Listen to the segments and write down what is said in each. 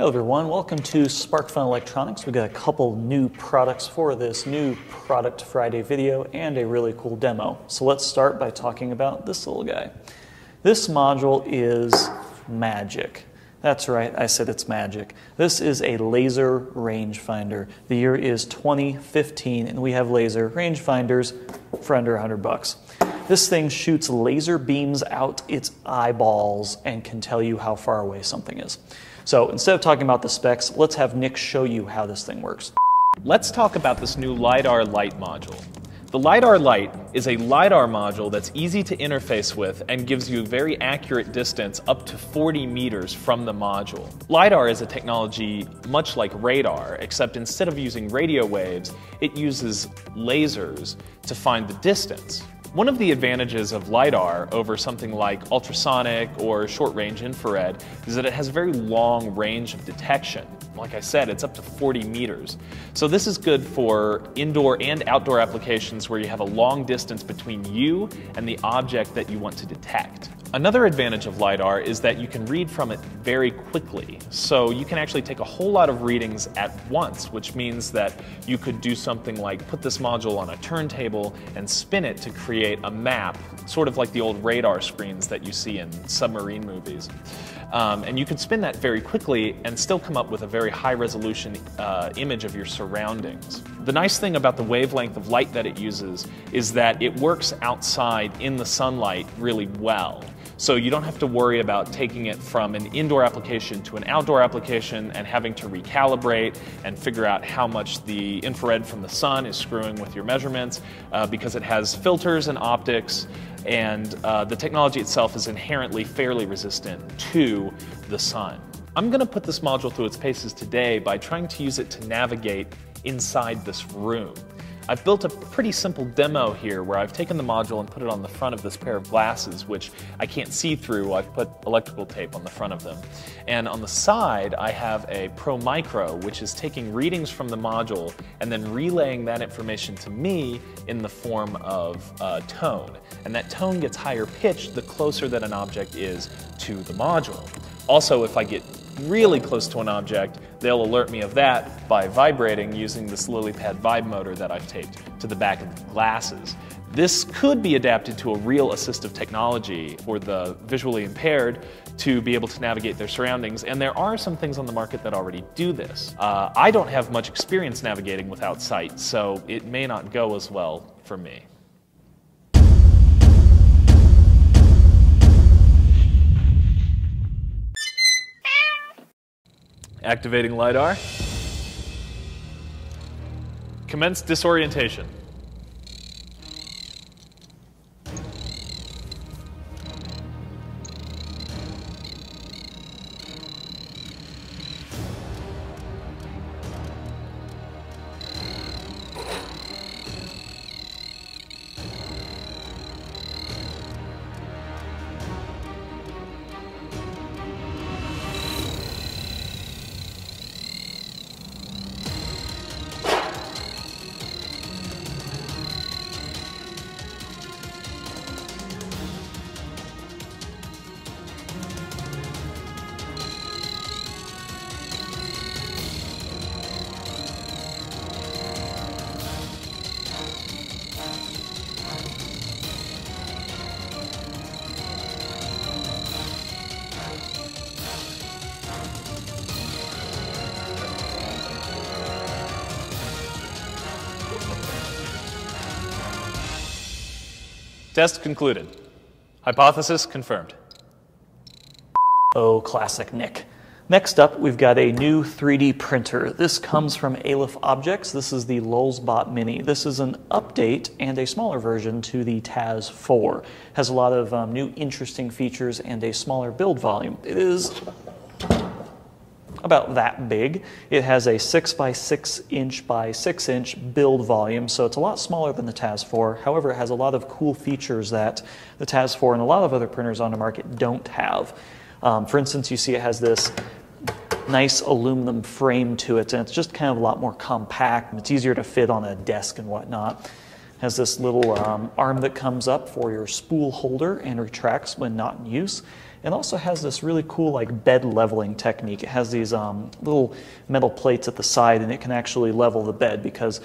Hello everyone, welcome to SparkFun Electronics. We've got a couple new products for this new Product Friday video and a really cool demo. So let's start by talking about this little guy. This module is magic. That's right, I said it's magic. This is a laser rangefinder. The year is 2015 and we have laser rangefinders for under 100 bucks. This thing shoots laser beams out its eyeballs and can tell you how far away something is. So instead of talking about the specs, let's have Nick show you how this thing works. Let's talk about this new LiDAR Lite module. The LiDAR Lite is a LiDAR module that's easy to interface with and gives you very accurate distance up to 40 meters from the module. LiDAR is a technology much like radar, except instead of using radio waves, it uses lasers to find the distance. One of the advantages of LiDAR over something like ultrasonic or short range infrared is that it has a very long range of detection. Like I said, it's up to 40 meters. So this is good for indoor and outdoor applications where you have a long distance between you and the object that you want to detect. Another advantage of LiDAR is that you can read from it very quickly. So you can actually take a whole lot of readings at once, which means that you could do something like put this module on a turntable and spin it to create a map, sort of like the old radar screens that you see in submarine movies. Um, and you can spin that very quickly and still come up with a very high resolution uh, image of your surroundings. The nice thing about the wavelength of light that it uses is that it works outside in the sunlight really well. So you don't have to worry about taking it from an indoor application to an outdoor application and having to recalibrate and figure out how much the infrared from the sun is screwing with your measurements uh, because it has filters and optics and uh, the technology itself is inherently fairly resistant to the sun. I'm going to put this module through its paces today by trying to use it to navigate inside this room. I've built a pretty simple demo here where I've taken the module and put it on the front of this pair of glasses, which I can't see through. I've put electrical tape on the front of them. And on the side, I have a Pro Micro, which is taking readings from the module and then relaying that information to me in the form of uh, tone. And that tone gets higher pitched the closer that an object is to the module. Also, if I get really close to an object, they'll alert me of that by vibrating using this LilyPad Vibe motor that I've taped to the back of the glasses. This could be adapted to a real assistive technology for the visually impaired to be able to navigate their surroundings, and there are some things on the market that already do this. Uh, I don't have much experience navigating without sight, so it may not go as well for me. Activating LiDAR. Commence disorientation. Test concluded. Hypothesis confirmed. Oh, classic Nick. Next up, we've got a new 3D printer. This comes from Aleph Objects. This is the Lulzbot Mini. This is an update and a smaller version to the Taz 4. Has a lot of um, new interesting features and a smaller build volume. It is about that big. It has a 6 by 6 inch by 6 inch build volume, so it's a lot smaller than the Taz 4. However, it has a lot of cool features that the Taz 4 and a lot of other printers on the market don't have. Um, for instance, you see it has this nice aluminum frame to it, and it's just kind of a lot more compact, it's easier to fit on a desk and whatnot. It has this little um, arm that comes up for your spool holder and retracts when not in use. and also has this really cool like bed leveling technique. It has these um, little metal plates at the side, and it can actually level the bed because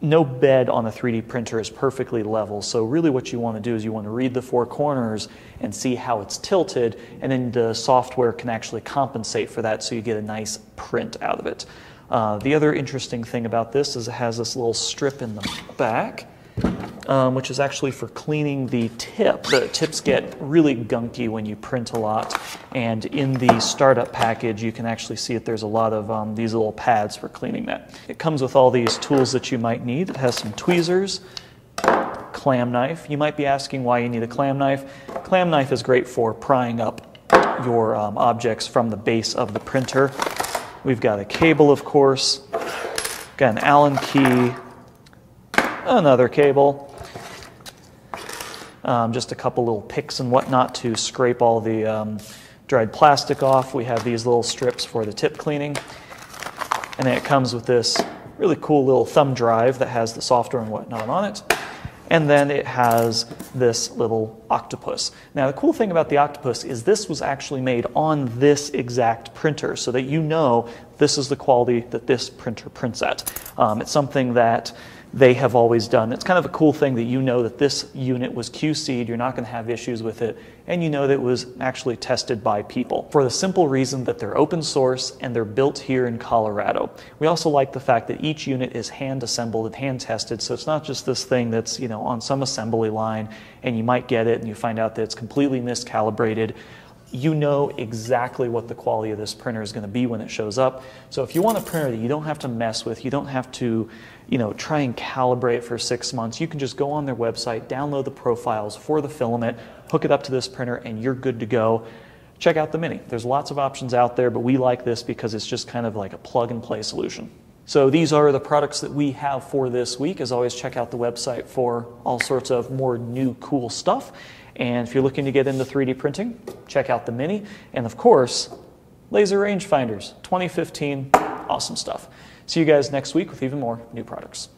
no bed on a 3D printer is perfectly level. So really what you want to do is you want to read the four corners and see how it's tilted, and then the software can actually compensate for that so you get a nice print out of it. Uh, the other interesting thing about this is it has this little strip in the back um, which is actually for cleaning the tip. The tips get really gunky when you print a lot, and in the startup package, you can actually see that there's a lot of um, these little pads for cleaning that. It comes with all these tools that you might need. It has some tweezers, clam knife. You might be asking why you need a clam knife. Clam knife is great for prying up your um, objects from the base of the printer. We've got a cable, of course, got an Allen key, another cable, um, just a couple little picks and whatnot to scrape all the um, dried plastic off. We have these little strips for the tip cleaning. And then it comes with this really cool little thumb drive that has the software and whatnot on it. And then it has this little octopus. Now, the cool thing about the octopus is this was actually made on this exact printer so that you know this is the quality that this printer prints at. Um, it's something that they have always done. It's kind of a cool thing that you know that this unit was QC'd, you're not going to have issues with it, and you know that it was actually tested by people for the simple reason that they're open source and they're built here in Colorado. We also like the fact that each unit is hand assembled and hand tested, so it's not just this thing that's, you know, on some assembly line and you might get it and you find out that it's completely miscalibrated you know exactly what the quality of this printer is going to be when it shows up. So if you want a printer that you don't have to mess with, you don't have to, you know, try and calibrate for six months, you can just go on their website, download the profiles for the filament, hook it up to this printer, and you're good to go. Check out the Mini. There's lots of options out there, but we like this because it's just kind of like a plug and play solution. So these are the products that we have for this week. As always, check out the website for all sorts of more new cool stuff. And if you're looking to get into 3D printing, check out the Mini. And of course, laser rangefinders 2015, awesome stuff. See you guys next week with even more new products.